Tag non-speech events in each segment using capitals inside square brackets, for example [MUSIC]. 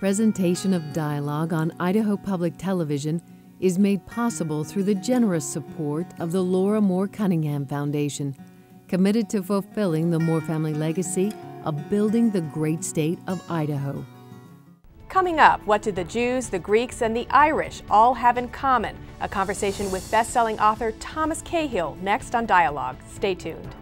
Presentation of dialogue on Idaho Public Television is made possible through the generous support of the Laura Moore Cunningham Foundation, committed to fulfilling the Moore family legacy of building the great state of Idaho. Coming up, what did the Jews, the Greeks, and the Irish all have in common? A conversation with best-selling author Thomas Cahill next on Dialogue. Stay tuned.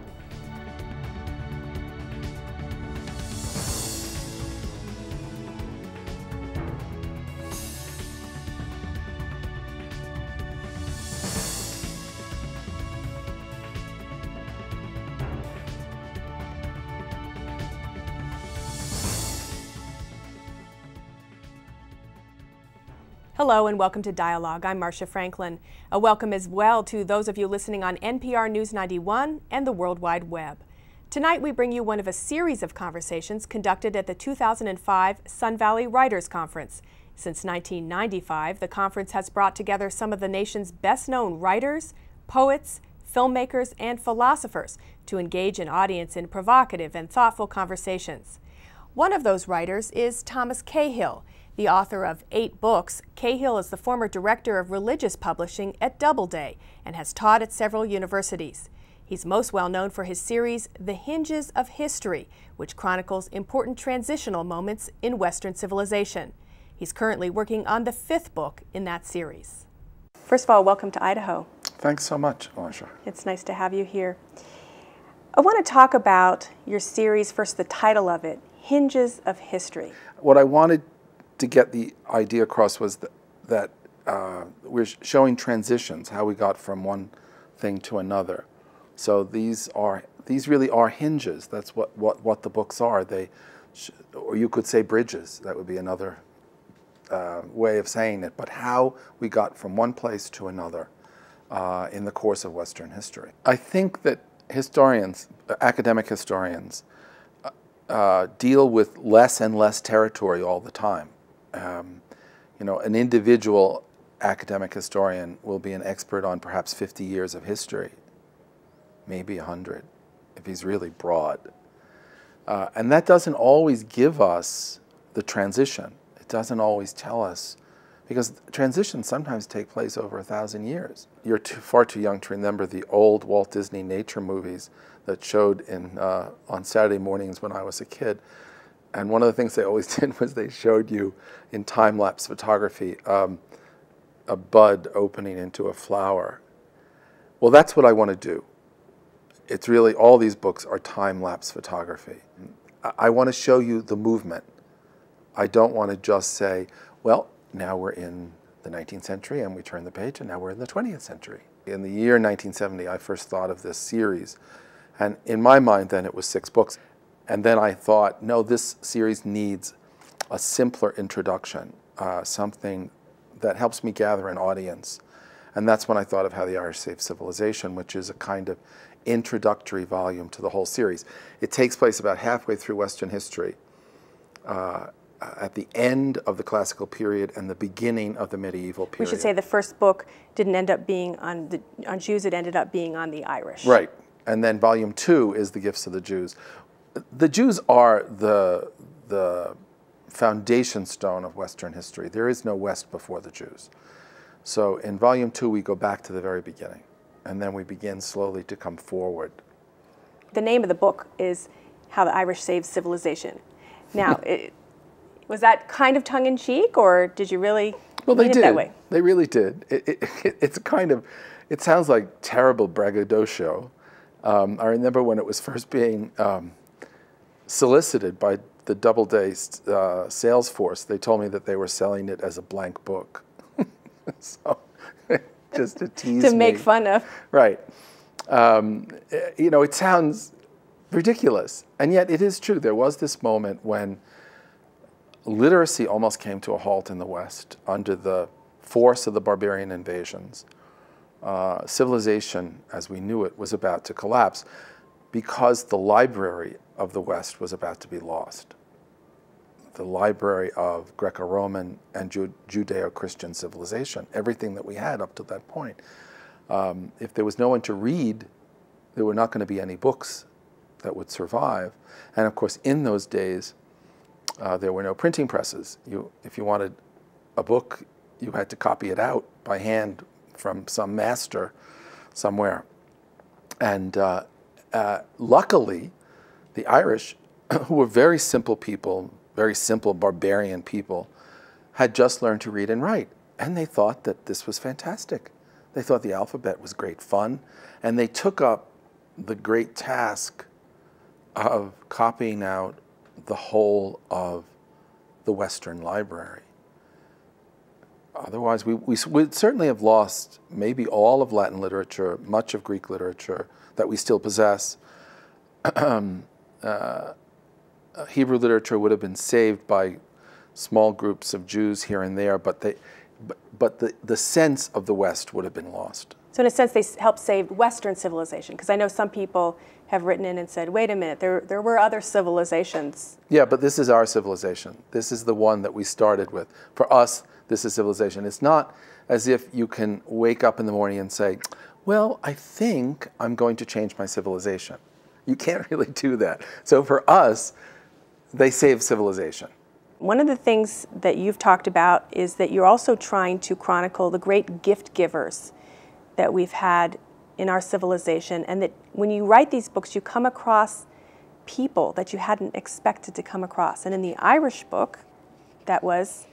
Hello and welcome to Dialogue. I'm Marcia Franklin. A welcome as well to those of you listening on NPR News 91 and the World Wide Web. Tonight we bring you one of a series of conversations conducted at the 2005 Sun Valley Writers Conference. Since 1995, the conference has brought together some of the nation's best known writers, poets, filmmakers, and philosophers to engage an audience in provocative and thoughtful conversations. One of those writers is Thomas Cahill. The author of eight books, Cahill is the former director of religious publishing at Doubleday and has taught at several universities. He's most well known for his series, The Hinges of History, which chronicles important transitional moments in Western civilization. He's currently working on the fifth book in that series. First of all, welcome to Idaho. Thanks so much, Elijah. It's nice to have you here. I want to talk about your series, first, the title of it Hinges of History. What I wanted to get the idea across was that, that uh, we're showing transitions, how we got from one thing to another. So these are these really are hinges. That's what, what, what the books are. They, or you could say bridges. That would be another uh, way of saying it. But how we got from one place to another uh, in the course of Western history. I think that historians, academic historians, uh, deal with less and less territory all the time um, you know, an individual academic historian will be an expert on perhaps 50 years of history, maybe 100, if he's really broad. Uh, and that doesn't always give us the transition. It doesn't always tell us, because transitions sometimes take place over a thousand years. You're too, far too young to remember the old Walt Disney nature movies that showed in, uh, on Saturday mornings when I was a kid and one of the things they always [LAUGHS] did was they showed you in time lapse photography um, a bud opening into a flower. Well, that's what I want to do. It's really all these books are time lapse photography. I want to show you the movement. I don't want to just say, well, now we're in the 19th century and we turn the page and now we're in the 20th century. In the year 1970, I first thought of this series. And in my mind, then it was six books. And then I thought, no, this series needs a simpler introduction, uh, something that helps me gather an audience. And that's when I thought of How the Irish Saved Civilization, which is a kind of introductory volume to the whole series. It takes place about halfway through Western history, uh, at the end of the classical period and the beginning of the medieval period. We should say the first book didn't end up being on the on Jews; it ended up being on the Irish. Right, and then volume two is the gifts of the Jews, the Jews are the, the foundation stone of Western history. There is no West before the Jews. So in volume two, we go back to the very beginning, and then we begin slowly to come forward. The name of the book is How the Irish Saved Civilization. Now, [LAUGHS] it, was that kind of tongue in cheek, or did you really well, they did. that way? They really did. It, it, it's kind of, it sounds like terrible braggadocio. Um, I remember when it was first being um, solicited by the Doubleday uh, sales force, they told me that they were selling it as a blank book. [LAUGHS] so [LAUGHS] just to tease to make fun of. Right. Um, you know, it sounds ridiculous, and yet it is true. There was this moment when literacy almost came to a halt in the West under the force of the barbarian invasions. Uh, civilization, as we knew it, was about to collapse because the library of the West was about to be lost. The library of Greco Roman and Judeo Christian civilization, everything that we had up to that point. Um, if there was no one to read, there were not going to be any books that would survive. And of course, in those days, Uh, there were no printing presses. You, if you wanted a book, you had to copy it out by hand from some master somewhere. And uh, uh, luckily, the Irish, [CLEARS THROAT] who were very simple people, very simple barbarian people, had just learned to read and write. And they thought that this was fantastic. They thought the alphabet was great fun. And they took up the great task of copying out the whole of the Western Library. Otherwise, we, we would certainly have lost maybe all of Latin literature, much of Greek literature that we still possess. [CLEARS THROAT] uh, Hebrew literature would have been saved by small groups of Jews here and there, but, they, but, but the, the sense of the West would have been lost. So in a sense, they helped save Western civilization, because I know some people have written in and said, wait a minute, there, there were other civilizations. Yeah, but this is our civilization. This is the one that we started with. For us, this is civilization. It's not as if you can wake up in the morning and say, well, I think I'm going to change my civilization. You can't [LAUGHS] really do that. So for us, they save civilization. One of the things that you've talked about is that you're also trying to chronicle the great gift givers that we've had in our civilization, and that when you write these books, you come across people that you hadn't expected to come across. And in the Irish book, that was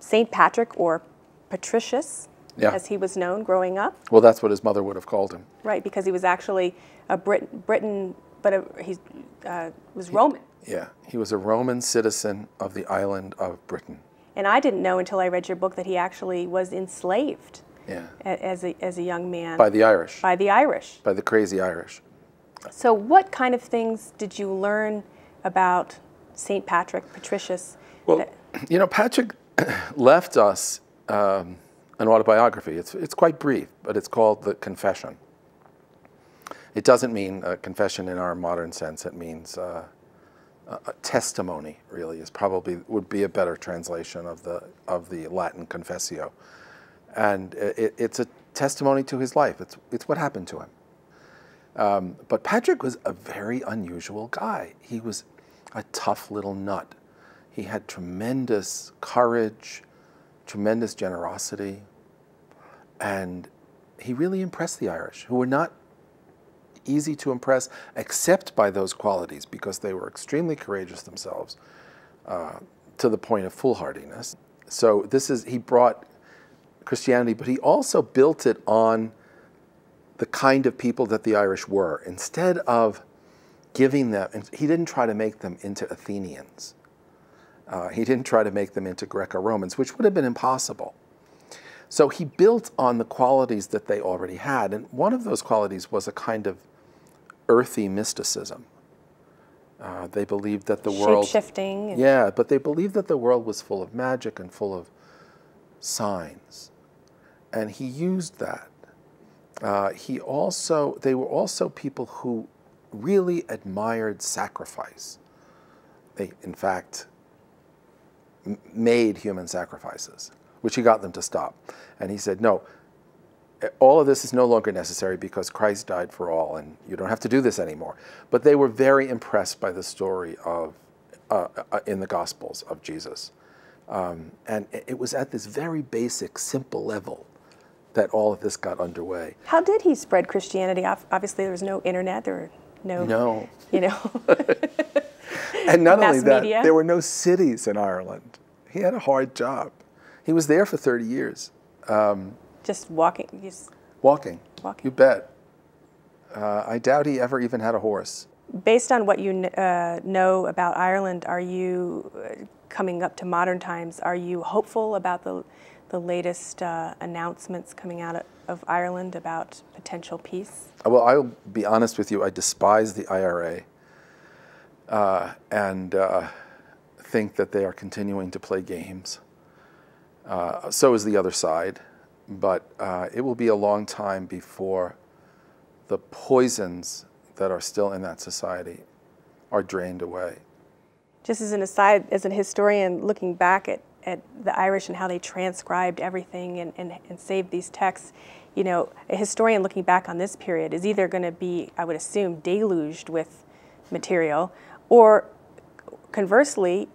St. Patrick or Patricius, yeah. as he was known growing up. Well, that's what his mother would have called him. Right, because he was actually a Brit- Briton, but a, he uh, was Roman. Yeah, he was a Roman citizen of the island of Britain. And I didn't know until I read your book that he actually was enslaved yeah. as, a, as a young man. By the Irish. By the Irish. By the crazy Irish. So, what kind of things did you learn about St. Patrick, Patricius? Well, [CLEARS THROAT] you know, Patrick [COUGHS] left us um, an autobiography. It's, it's quite brief, but it's called The Confession. It doesn't mean a confession in our modern sense. It means uh, a testimony. Really, is probably would be a better translation of the of the Latin confessio and it, it's a testimony to his life. It's, it's what happened to him. Um, but Patrick was a very unusual guy. He was a tough little nut. He had tremendous courage, tremendous generosity, and he really impressed the Irish, who were not easy to impress except by those qualities because they were extremely courageous themselves uh, to the point of foolhardiness. So this is, he brought Christianity, but he also built it on the kind of people that the Irish were. Instead of giving them, he didn't try to make them into Athenians. Uh, he didn't try to make them into Greco-Romans, which would have been impossible. So he built on the qualities that they already had, and one of those qualities was a kind of earthy mysticism. Uh, they believed that the world shifting. Yeah, but they believed that the world was full of magic and full of signs and he used that. Uh, he also, they were also people who really admired sacrifice. They, in fact, made human sacrifices, which he got them to stop. And he said, no, all of this is no longer necessary because Christ died for all and you don't have to do this anymore. But they were very impressed by the story of, uh, uh in the Gospels of Jesus. Um, and it was at this very basic, simple level that all of this got underway. How did he spread Christianity? Obviously, there was no internet, there were no, no. you know. [LAUGHS] and not only that, media. there were no cities in Ireland. He had a hard job. He was there for 30 years. Um, just walking. Just walking. Walking. You bet. Uh, I doubt he ever even had a horse. Based on what you uh, know about Ireland, are you uh, coming up to modern times? Are you hopeful about the the latest uh, announcements coming out of Ireland about potential peace? Well, I'll be honest with you. I despise the IRA uh, and uh, think that they are continuing to play games. Uh, so is the other side. But uh, it will be a long time before the poisons that are still in that society are drained away. Just as an aside, as a historian looking back at at the Irish and how they transcribed everything and, and, and saved these texts, you know, a historian looking back on this period is either going to be, I would assume, deluged with material, or conversely,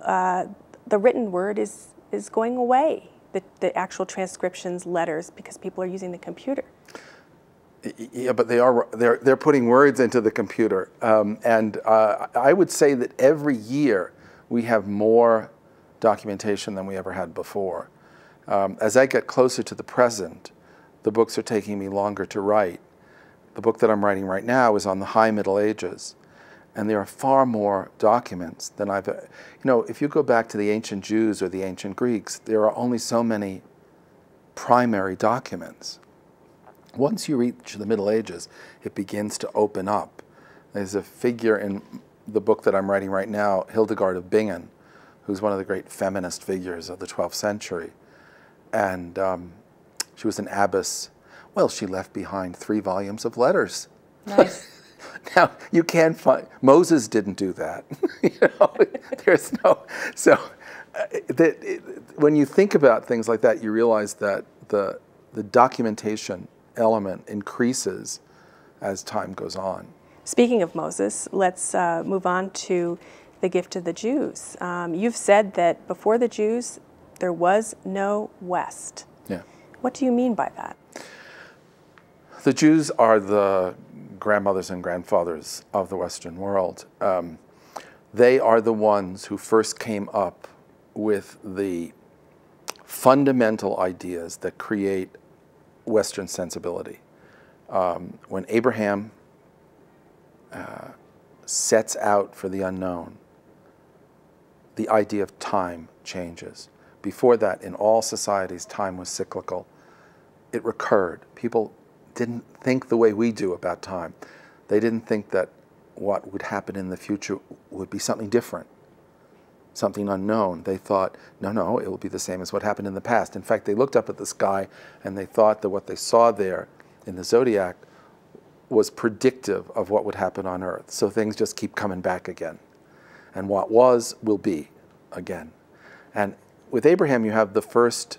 uh, the written word is, is going away, the, the actual transcriptions, letters, because people are using the computer. Yeah, but they are they're they're putting words into the computer, um, and uh, I would say that every year we have more documentation than we ever had before. Um, as I get closer to the present, the books are taking me longer to write. The book that I'm writing right now is on the High Middle Ages, and there are far more documents than I've. You know, if you go back to the ancient Jews or the ancient Greeks, there are only so many primary documents. Once you reach the Middle Ages, it begins to open up. There's a figure in the book that I'm writing right now, Hildegard of Bingen, who's one of the great feminist figures of the 12th century. And um, she was an abbess. Well, she left behind three volumes of letters. Nice. [LAUGHS] now, you can't find, Moses didn't do that. [LAUGHS] you know, [LAUGHS] there's no, so uh, that, it, when you think about things like that, you realize that the, the documentation element increases as time goes on. Speaking of Moses, let's uh, move on to the gift of the Jews. Um, you've said that before the Jews, there was no West. What do you mean by that? The Jews are the grandmothers and grandfathers of the Western world. Um, they are the ones who first came up with the fundamental ideas that create Western sensibility. Um, when Abraham uh, sets out for the unknown, the idea of time changes. Before that, in all societies, time was cyclical. It recurred. People didn't think the way we do about time. They didn't think that what would happen in the future would be something different, something unknown. They thought, no, no, it will be the same as what happened in the past. In fact, they looked up at the sky and they thought that what they saw there in the zodiac was predictive of what would happen on Earth. So things just keep coming back again. And what was will be again. And with Abraham, you have the first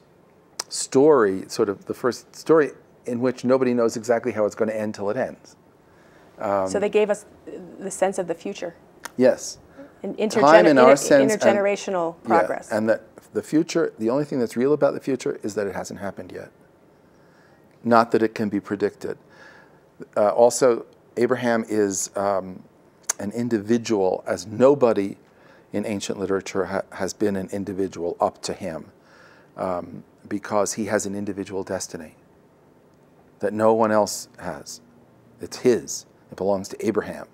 story, sort of the first story in which nobody knows exactly how it's going to end till it ends. Um, so they gave us the sense of the future. Yes. In, intergener in our sense, intergenerational and, progress. Yeah, and that the future, the only thing that's real about the future is that it hasn't happened yet. Not that it can be predicted. Uh, also, Abraham is um, an individual as nobody in ancient literature ha has been an individual up to him um, because he has an individual destiny that no one else has. It's his. It belongs to Abraham.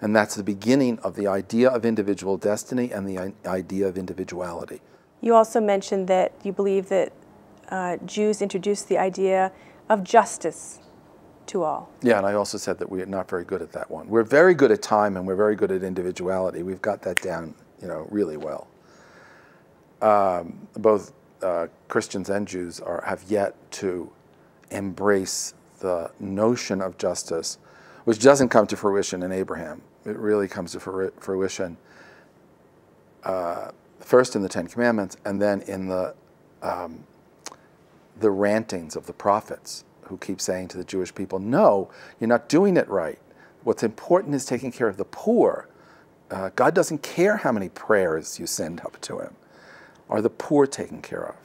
And that's the beginning of the idea of individual destiny and the idea of individuality. You also mentioned that you believe that uh, Jews introduced the idea of justice to all. Yeah, and I also said that we're not very good at that one. We're very good at time and we're very good at individuality. We've got that down, you know, really well. Um, both uh, Christians and Jews are, have yet to embrace the notion of justice, which doesn't come to fruition in Abraham. It really comes to fruition uh, first in the Ten Commandments and then in the, um, the rantings of the prophets who keep saying to the Jewish people, no, you're not doing it right. What's important is taking care of the poor. Uh, God doesn't care how many prayers you send up to him. Are the poor taken care of?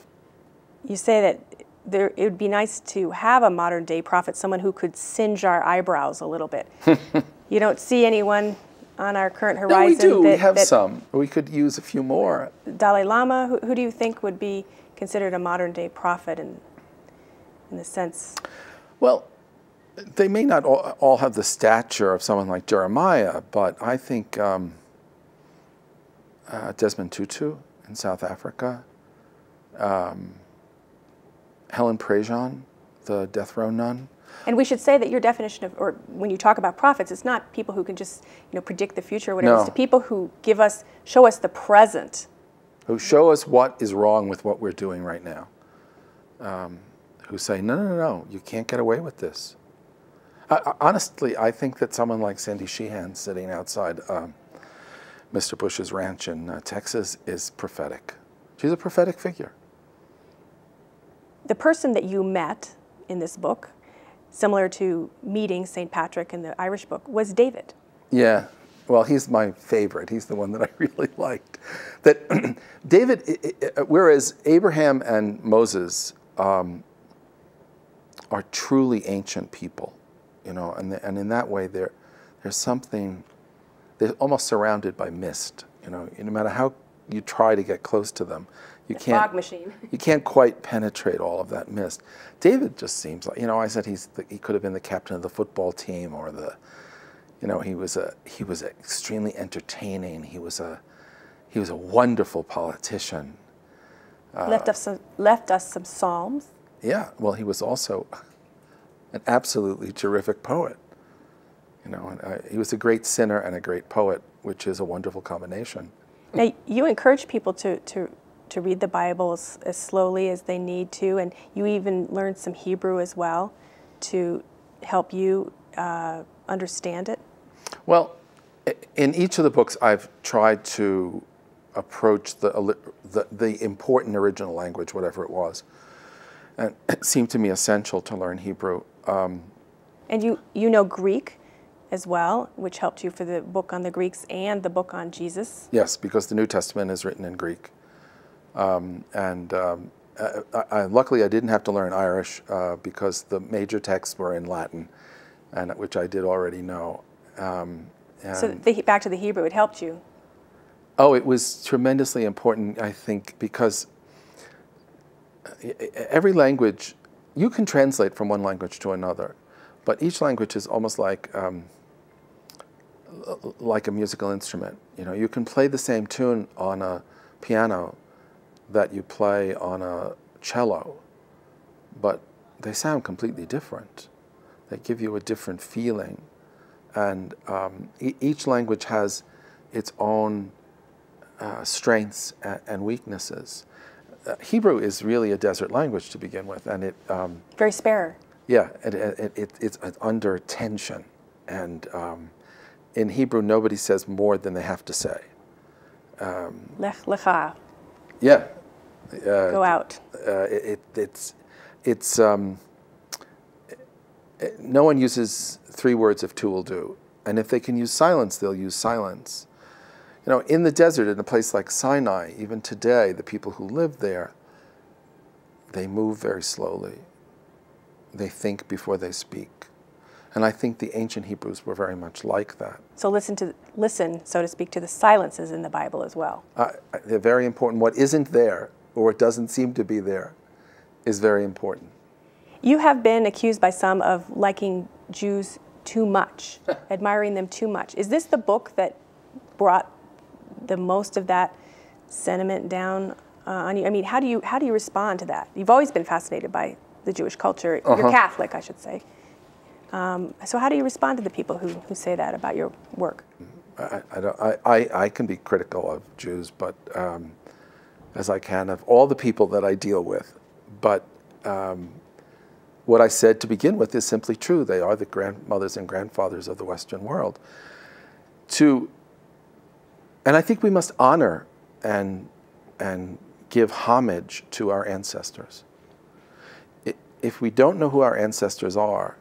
You say that there, it would be nice to have a modern day prophet, someone who could singe our eyebrows a little bit. [LAUGHS] you don't see anyone on our current horizon. No, we do. That, we have some. We could use a few more. Dalai Lama. Who, who, do you think would be considered a modern day prophet in, in the sense? Well, they may not all, all have the stature of someone like Jeremiah, but I think um, uh, Desmond Tutu in South Africa. Um, Helen Prejean, the death row nun. And we should say that your definition of, or when you talk about prophets, it's not people who can just, you know, predict the future or whatever. No. It's the people who give us, show us the present. Who show us what is wrong with what we're doing right now. Um, who say, no, no, no, no, you can't get away with this. I, honestly, I think that someone like Cindy Sheehan sitting outside um, Mr. Bush's ranch in uh, Texas is prophetic. She's a prophetic figure the person that you met in this book, similar to meeting St. Patrick in the Irish book, was David. Yeah, well, he's my favorite. He's the one that I [LAUGHS] really liked. That [CLEARS THROAT] David, whereas Abraham and Moses um, are truly ancient people, you know, and, the, and in that way, they're, there's something, they're almost surrounded by mist, you know, no matter how you try to get close to them, you The can't. fog machine. [LAUGHS] You can't quite penetrate all of that mist. David just seems like, you know, I said he's the, he could have been the captain of the football team or the, you know, he was a he was extremely entertaining. He was a he was a wonderful politician. Uh, left us some, left us some psalms. Yeah, well, he was also an absolutely terrific poet. You know, and, uh, he was a great sinner and a great poet, which is a wonderful combination. Now, you encourage people to, to, to read the Bible as, as slowly as they need to, and you even learned some Hebrew as well to help you uh, understand it. Well, in each of the books, I've tried to approach the, the, the important original language, whatever it was. And [CLEARS THROAT] it seemed to me essential to learn Hebrew. Um, And you, you know Greek as well, which helped you for the book on the Greeks and the book on Jesus. yes, because the New Testament is written in Greek. Um, and um, I, I, luckily, I didn't have to learn Irish uh, because the major texts were in Latin, and which I did already know. Um, and So the, back to the Hebrew, it helped you. Oh, it was tremendously important, I think, because every language, you can translate from one language to another, but each language is almost like um, like a musical instrument. You know, you can play the same tune on a piano that you play on a cello, but they sound completely different. They give you a different feeling, and um, e- each language has its own uh, strengths and, and weaknesses. Uh, Hebrew is really a desert language to begin with, and it, um, Very spare. yeah, it, it, it, it's under tension. And um, in Hebrew, nobody says more than they have to say. Lech lecha, Yeah, go out. uh, it, it, it's, it's um, eh, no one uses three words if two will do. And if they can use silence, they'll use silence. You know, in the desert, in a place like Sinai, even today, the people who live there, they move very slowly. They think before they speak. And I think the ancient Hebrews were very much like that. So listen to listen, so to speak, to the silences in the Bible as well. Uh, they're very important. What isn't there, or what doesn't seem to be there, is very important. You have been accused by some of liking Jews too much, [LAUGHS] admiring them too much. Is this the book that brought the most of that sentiment down uh, on you? I mean, how do you how do you respond to that? You've always been fascinated by the Jewish culture. You're Catholic, I should say. Um, so how do you respond to the people who, who say that about your work? I, I, I, I can be critical of Jews, but um, as I can of all the people that I deal with. But um, what I said to begin with is simply true. They are the grandmothers and grandfathers of the Western world. To, and I think we must honor and, and give homage to our ancestors. If we don't know who our ancestors are,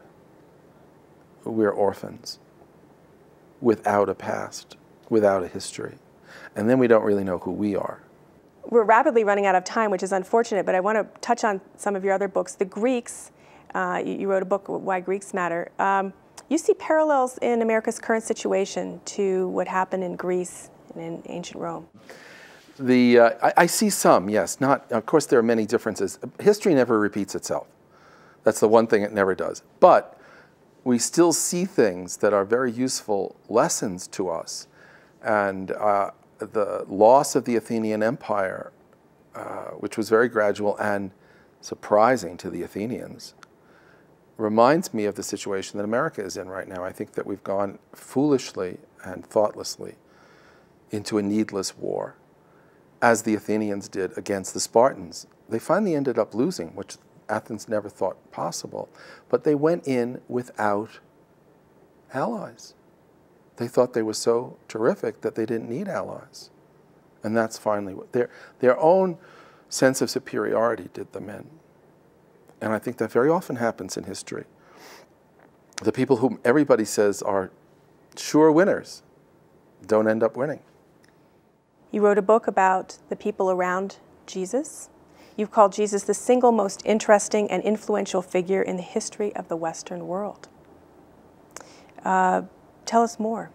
we're orphans without a past, without a history. And then we don't really know who we are. We're rapidly running out of time, which is unfortunate, but I want to touch on some of your other books. The Greeks, uh, you, you wrote a book, Why Greeks Matter. Um, you see parallels in America's current situation to what happened in Greece and in ancient Rome. The, uh, I, I see some, yes. Not, of course, there are many differences. History never repeats itself. That's the one thing it never does. But we still see things that are very useful lessons to us. And uh, the loss of the Athenian Empire, uh, which was very gradual and surprising to the Athenians, reminds me of the situation that America is in right now. I think that we've gone foolishly and thoughtlessly into a needless war, as the Athenians did against the Spartans. They finally ended up losing, which Athens never thought possible, but they went in without allies. They thought they were so terrific that they didn't need allies. And that's finally what their, their own sense of superiority did them in. And I think that very often happens in history. The people whom everybody says are sure winners don't end up winning. You wrote a book about the people around Jesus. You've called Jesus the single most interesting and influential figure in the history of the Western world. Uh, tell us more.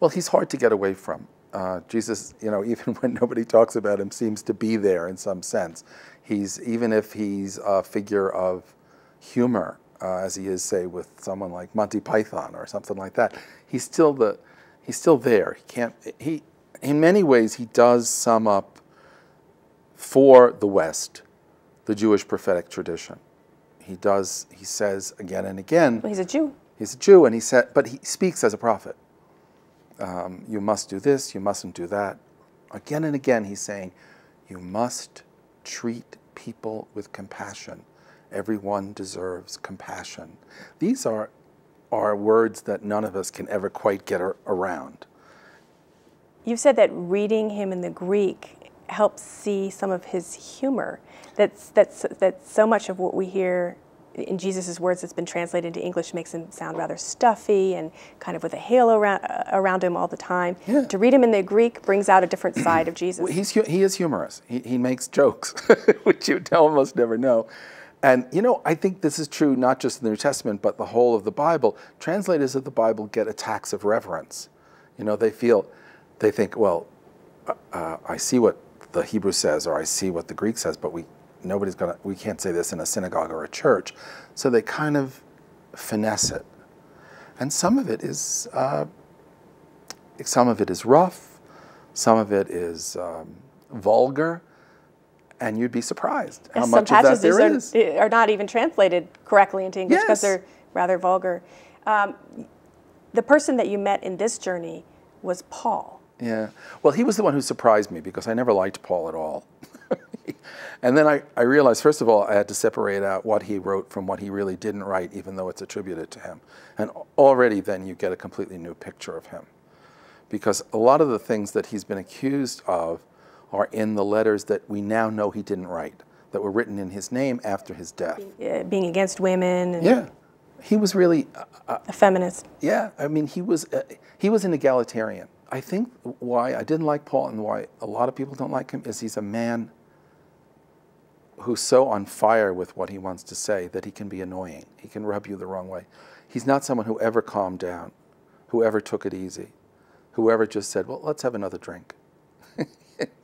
Well, he's hard to get away from. Uh, Jesus, you know, [LAUGHS] even when nobody talks about him, seems to be there in some sense. He's even if he's a figure of humor, uh, as he is, say, with someone like Monty Python or something like that. He's still the, he's still there. He can't. He, in many ways, he does sum up for the West the Jewish prophetic tradition. He does. He says again and again. Well, he's a Jew. He's a Jew, and he said, but he speaks as a prophet. Um, you must do this. You mustn't do that. Again and again, he's saying, you must treat people with compassion. Everyone deserves compassion. These are, are words that none of us can ever quite get around. You've said that reading him in the Greek helps see some of his humor. That's, that's, that's so much of what we hear in Jesus' words that's been translated into English makes him sound rather stuffy and kind of with a halo around, uh, around him all the time. Yeah. To read him in the Greek brings out a different [CLEARS THROAT] side of Jesus. He's, he is humorous. He, he makes jokes, [LAUGHS] which you almost never know. And you know, I think this is true not just in the New Testament, but the whole of the Bible. Translators of the Bible get attacks of reverence. You know, they feel, they think, well, uh, uh I see what the Hebrew says, or I see what the Greek says, but we nobody's gonna, we can't say this in a synagogue or a church. So they kind of finesse it. And some of it is, uh, some of it is rough, some of it is um, vulgar, and you'd be surprised how and much of that there are, is. are not even translated correctly into English because yes. they're rather vulgar. Um, the person that you met in this journey was Paul. Yeah. Well, he was the one who surprised me because I never liked Paul at all. [LAUGHS] and then I, I realized, first of all, I had to separate out what he wrote from what he really didn't write, even though it's attributed to him. And already then you get a completely new picture of him. Because a lot of the things that he's been accused of are in the letters that we now know he didn't write, that were written in his name after his death. being against women. yeah. He was really uh, uh, a feminist. Yeah, I mean, he was uh, he was an egalitarian. I think why I didn't like Paul and why a lot of people don't like him is he's a man who's so on fire with what he wants to say that he can be annoying. He can rub you the wrong way. He's not someone who ever calmed down, who ever took it easy, who ever just said, well, let's have another drink. [LAUGHS]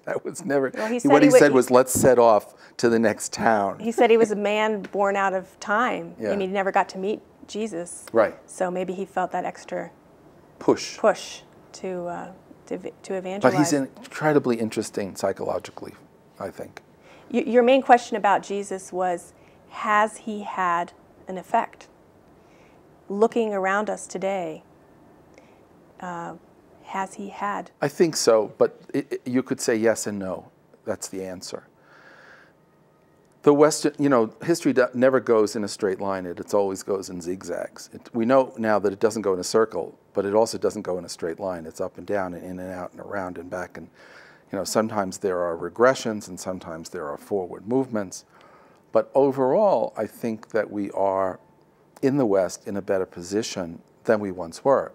that was never, well, he what he, he said was, let's set off to the next town. He said he was a man born out of time. [LAUGHS] Yeah. I mean, he never got to meet Jesus. Right. So maybe he felt that extra push. Push to, uh, to, to evangelize. But he's incredibly interesting psychologically, I think your main question about Jesus was Has he had an effect? Looking around us today, uh, has he had? I think so, but it, it, you could say yes and no. That's the answer. The Western, you know, history never goes in a straight line. It, it always goes in zigzags. It, we know now that it doesn't go in a circle, but it also doesn't go in a straight line. It's up and down and in and out and around and back and you know, sometimes there are regressions and sometimes there are forward movements. But overall, I think that we are in the West in a better position than we once were.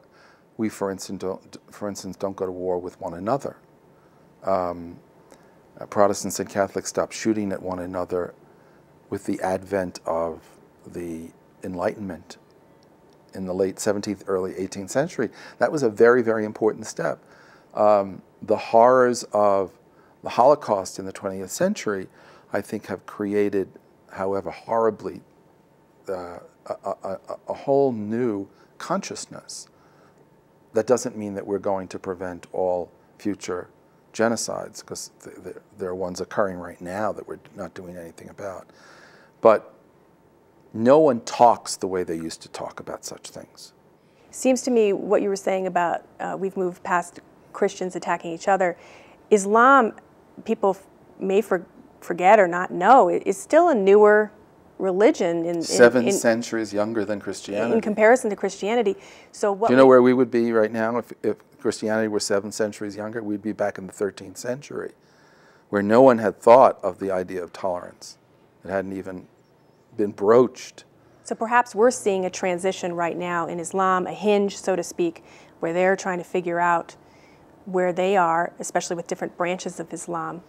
We, for instance, don't, for instance, don't go to war with one another. Um, uh, Protestants and Catholics stopped shooting at one another with the advent of the Enlightenment in the late 17th, early 18th century. That was a very, very important step. Um, the horrors of the Holocaust in the 20th century, I think, have created, however horribly, uh, a, a, a, whole new consciousness. That doesn't mean that we're going to prevent all future genocides, because th there are ones occurring right now that we're not doing anything about. But no one talks the way they used to talk about such things. Seems to me what you were saying about uh, we've moved past Christians attacking each other. Islam, people may for, forget or not know, is still a newer religion. In, Seven in, centuries younger than Christianity. In comparison to Christianity. So what Do you know where we would be right now if, if Christianity were seven centuries younger? We'd be back in the 13th century, where no one had thought of the idea of tolerance. It hadn't even been broached. So perhaps we're seeing a transition right now in Islam, a hinge, so to speak, where they're trying to figure out where they are, especially with different branches of Islam.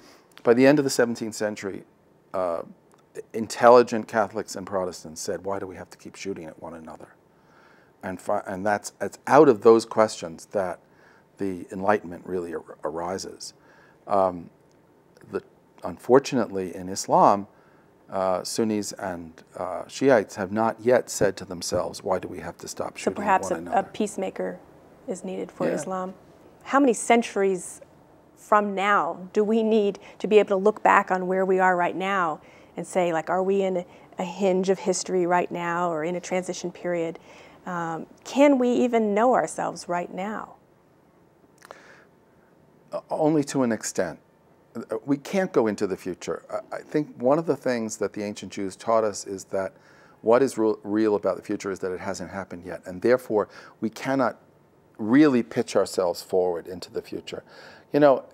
By the end of the 17th century, uh, intelligent Catholics and Protestants said, why do we have to keep shooting at one another? And, and that's it's out of those questions that the Enlightenment really ar- arises. Um, the, unfortunately, in Islam, uh, Sunnis and uh, Shiites have not yet said to themselves, why do we have to stop So shooting perhaps at a, one a peacemaker is needed for Yeah. Islam. How many centuries from now do we need to be able to look back on where we are right now and say, like, are we in a, a hinge of history right now or in a transition period? Um, can we even know ourselves right now? Only to an extent. We can't go into the future. I- think one of the things that the ancient Jews taught us is that what is real, real about the future is that it hasn't happened yet, and therefore we cannot really pitch ourselves forward into the future. You know,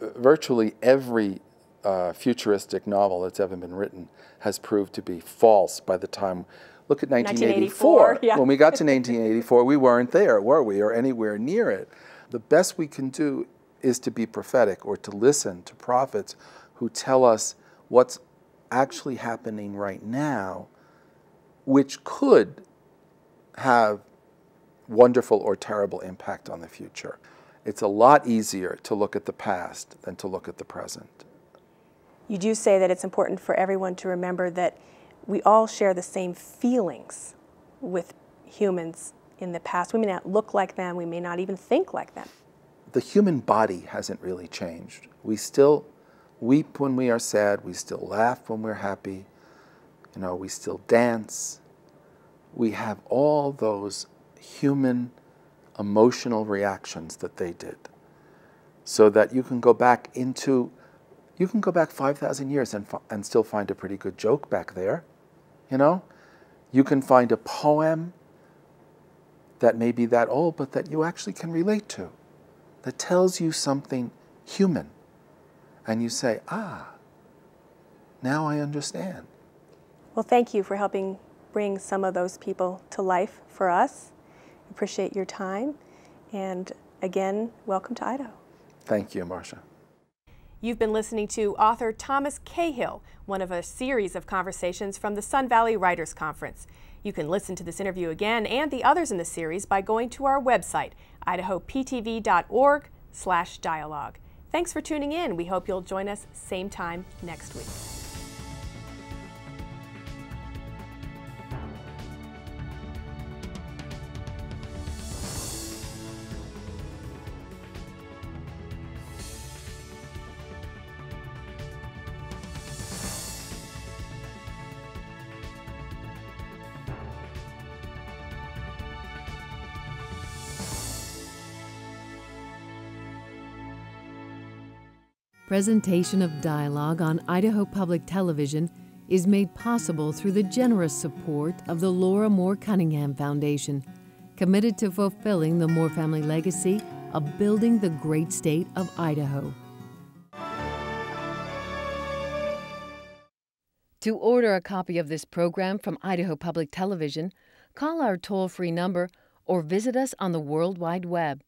virtually every uh, futuristic novel that's ever been written has proved to be false by the time. Look at 1984. 1984, yeah. When we got to 1984, we weren't there, were we, or anywhere near it. The best we can do is to be prophetic or to listen to prophets who tell us what's actually happening right now, which could have wonderful or terrible impact on the future. It's a lot easier to look at the past than to look at the present. You do say that it's important for everyone to remember that we all share the same feelings with humans in the past. We may not look like them, we may not even think like them. The human body hasn't really changed. We still weep when we are sad, we still laugh when we're happy, you know, we still dance. We have all those human emotional reactions that they did. So that you can go back into you can go back 5,000 years and, and still find a pretty good joke back there. You know? You can find a poem that may be that old, but that you actually can relate to that tells you something human. And you say, ah, now I understand. Well, thank you for helping bring some of those people to life for us. Appreciate your time. And again, welcome to Idaho. Thank you, Marcia. You've been listening to author Thomas Cahill, one of a series of conversations from the Sun Valley Writers Conference. You can listen to this interview again and the others in the series by going to our website, idahoptv.org slash dialogue. Thanks for tuning in. We hope you'll join us same time next week. Presentation of dialogue on Idaho Public Television is made possible through the generous support of the Laura Moore Cunningham Foundation, committed to fulfilling the Moore family legacy of building the great state of Idaho. To order a copy of this program from Idaho Public Television, call our toll free number or visit us on the World Wide Web